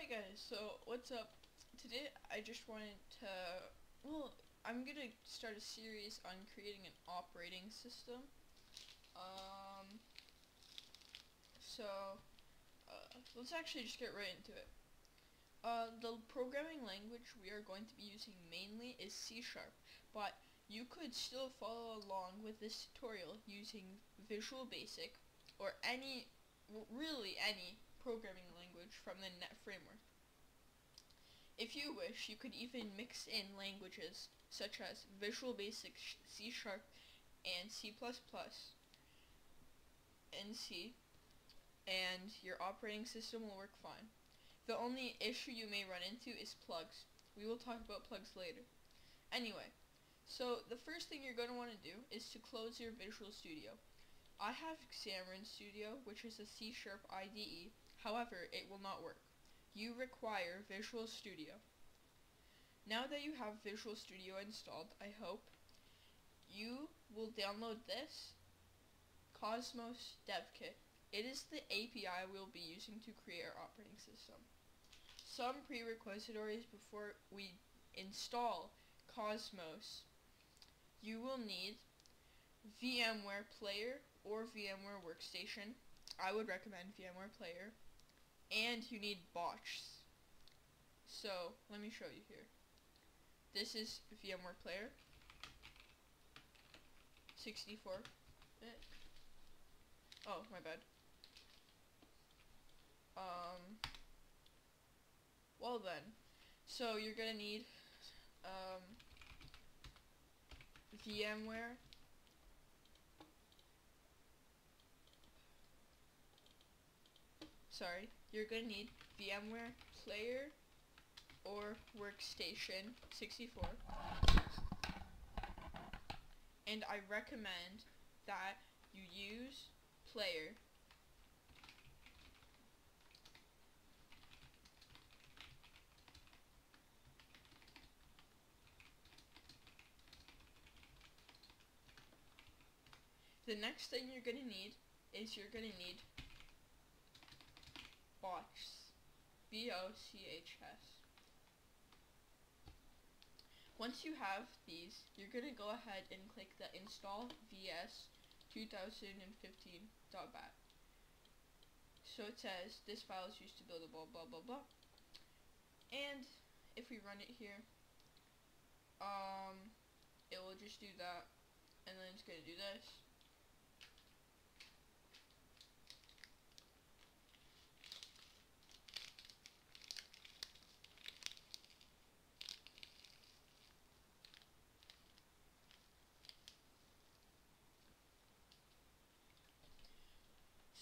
Alright guys, so what's up? Today I just wanted to, well, I'm gonna start a series on creating an operating system. Um, so, uh, let's actually just get right into it. Uh, the programming language we are going to be using mainly is C Sharp, but you could still follow along with this tutorial using Visual Basic or any, really any programming language from the .NET framework. If you wish, you could even mix in languages such as Visual Basic C Sharp and C++ and C, and your operating system will work fine. The only issue you may run into is plugs. We will talk about plugs later. Anyway, so the first thing you're going to want to do is to close your Visual Studio. I have Xamarin Studio, which is a C-sharp IDE, However, it will not work. You require Visual Studio. Now that you have Visual Studio installed, I hope, you will download this Cosmos Dev Kit. It is the API we'll be using to create our operating system. Some prerequisites before we install Cosmos, you will need VMware Player or VMware Workstation. I would recommend VMware Player and you need Bochs. So let me show you here. This is VMware Player, 64 bit. Oh, my bad. Um, well then, so you're gonna need um, VMware sorry, you're going to need VMware Player or Workstation 64. And I recommend that you use Player The next thing you're going to need is you're going to need Bochs. B-O-C-H-S. Once you have these, you're going to go ahead and click the install vs 2015.bat. So it says this file is used to build a blah blah blah blah. And if we run it here, um, it will just do that, and then it's going to do this.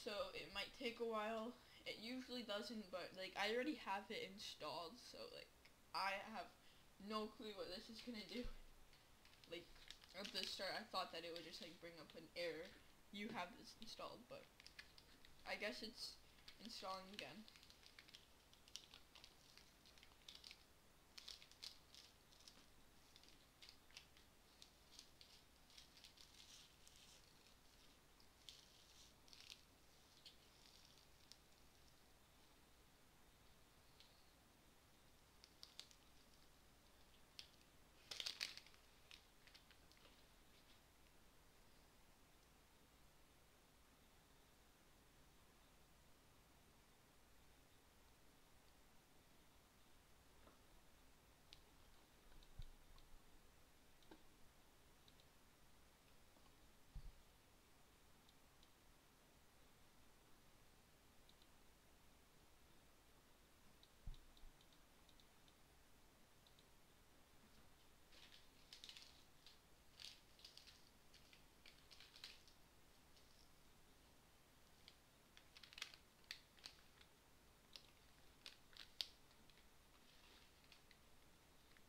So it might take a while. It usually doesn't, but like I already have it installed, so like I have no clue what this is gonna do. Like at the start, I thought that it would just like bring up an error. You have this installed, but I guess it's installing again.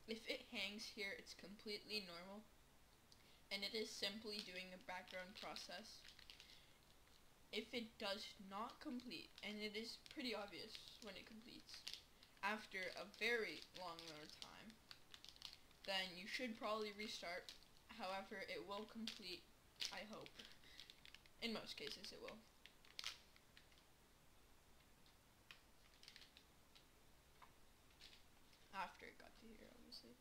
If it hangs here, it's completely normal. And it is simply doing a background process. If it does not complete, and it is pretty obvious when it completes, after a very long amount of time, then you should probably restart. However, it will complete, I hope. In most cases, it will. after it got to here, obviously.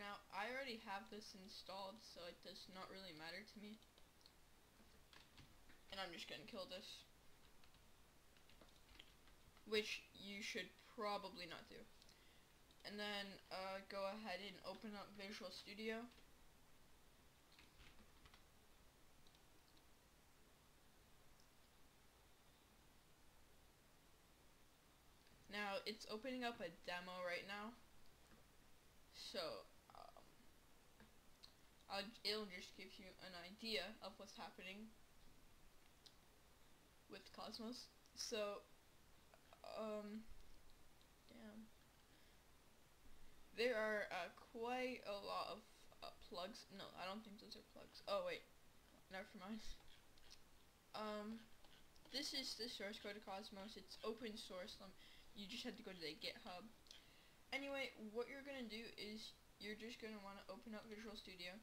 Now, I already have this installed, so it does not really matter to me. And I'm just gonna kill this. Which you should probably not do. And then uh, go ahead and open up Visual Studio. Now, it's opening up a demo right now. So, I'll, it'll just give you an idea of what's happening with Cosmos. So, um, damn. There are uh, quite a lot of uh, plugs. No, I don't think those are plugs. Oh, wait. Never mind. Um, this is the source code of Cosmos. It's open source. Um, you just have to go to the GitHub. Anyway, what you're going to do is you're just going to want to open up Visual Studio.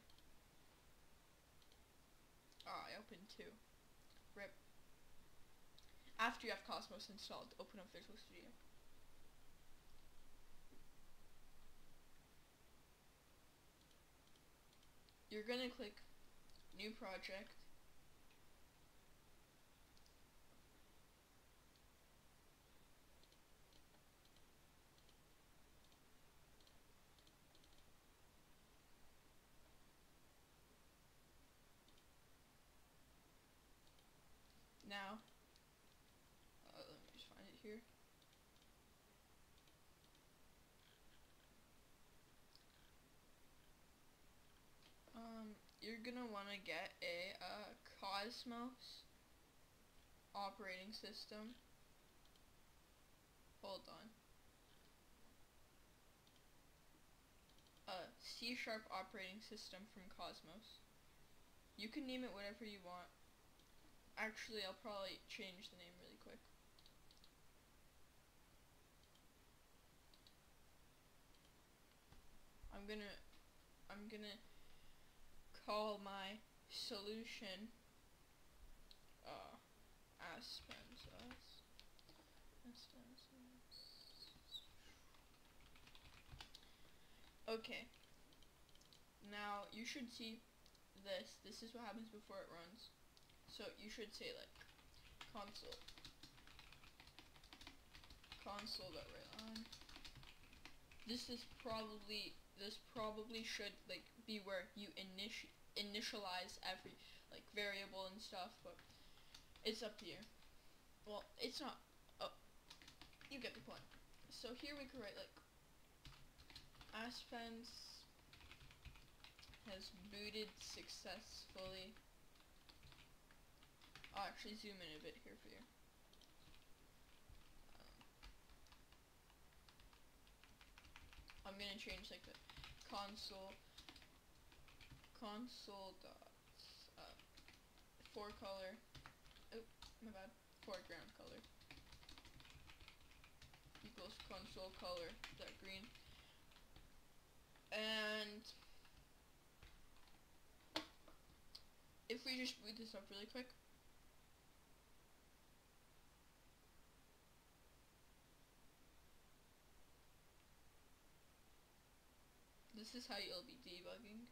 Ah, I opened two. Rip. After you have Cosmos installed, open up Visual Studio. You're gonna click New Project. Now, uh, let me just find it here. Um, you're gonna want to get a uh, Cosmos operating system. Hold on. A C Sharp operating system from Cosmos. You can name it whatever you want. Actually, I'll probably change the name really quick. I'm gonna, I'm gonna call my solution, uh, Aspen's OS. Okay. Now, you should see this. This is what happens before it runs. So you should say like console console.writeline. This is probably this probably should like be where you initi initialize every like variable and stuff, but it's up you. Well, it's not. Oh, you get the point. So here we could write like Aspens has booted successfully I'll actually zoom in a bit here for you. Um, I'm gonna change like the console console dot uh, for color. Oh, my bad. Foreground color equals console color dot green. And if we just boot this up really quick. This is how you'll be debugging.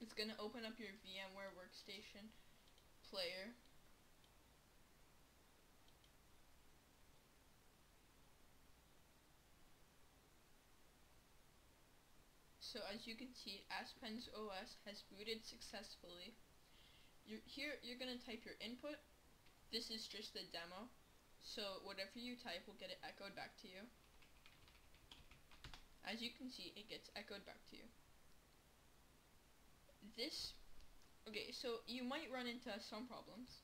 It's going to open up your VMware workstation player. So as you can see, Aspens OS has booted successfully. You're, here, you're going to type your input. This is just the demo. So whatever you type will get it echoed back to you. as you can see, it gets echoed back to you. This, okay, so you might run into some problems.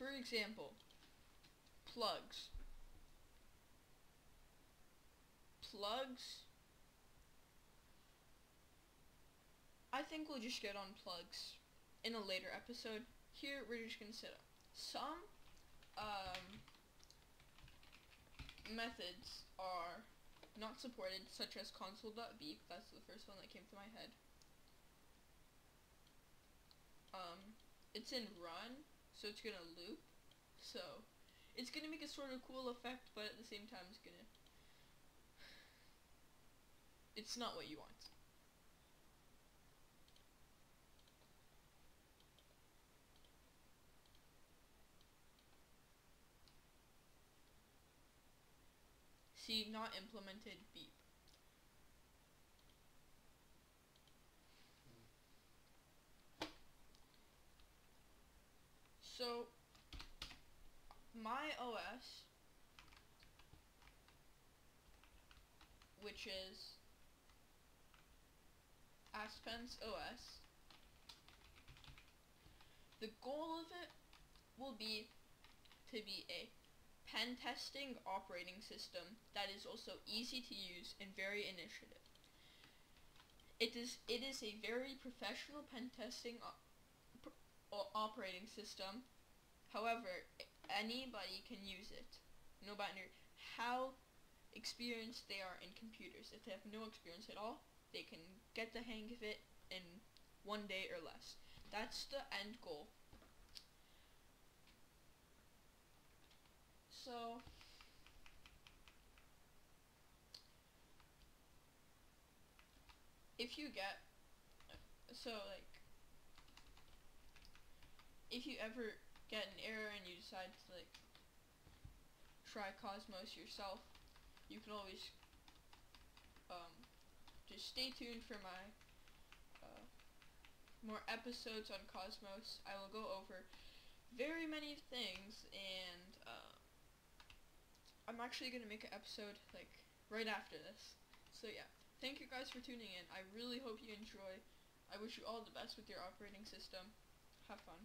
For example, plugs. Plugs. I think we'll just get on plugs in a later episode. Here, we're just going to set up some um, methods are not supported, such as console.beep. That's the first one that came to my head. Um, it's in run, so it's gonna loop. So, it's gonna make a sort of cool effect, but at the same time, it's gonna. It's not what you want. See, not implemented beep. So, my OS, which is Aspen's OS, the goal of it will be to be a pen testing operating system that is also easy to use and very initiative. It is it is a very professional pen testing op operating system. However, anybody can use it, no matter how experienced they are in computers. If they have no experience at all, they can get the hang of it in one day or less. That's the end goal so if you get so like if you ever get an error and you decide to like try Cosmos yourself, you can always just stay tuned for my uh, more episodes on Cosmos. I will go over very many things and uh, I'm actually gonna make an episode like right after this. So yeah, thank you guys for tuning in. I really hope you enjoy. I wish you all the best with your operating system. Have fun.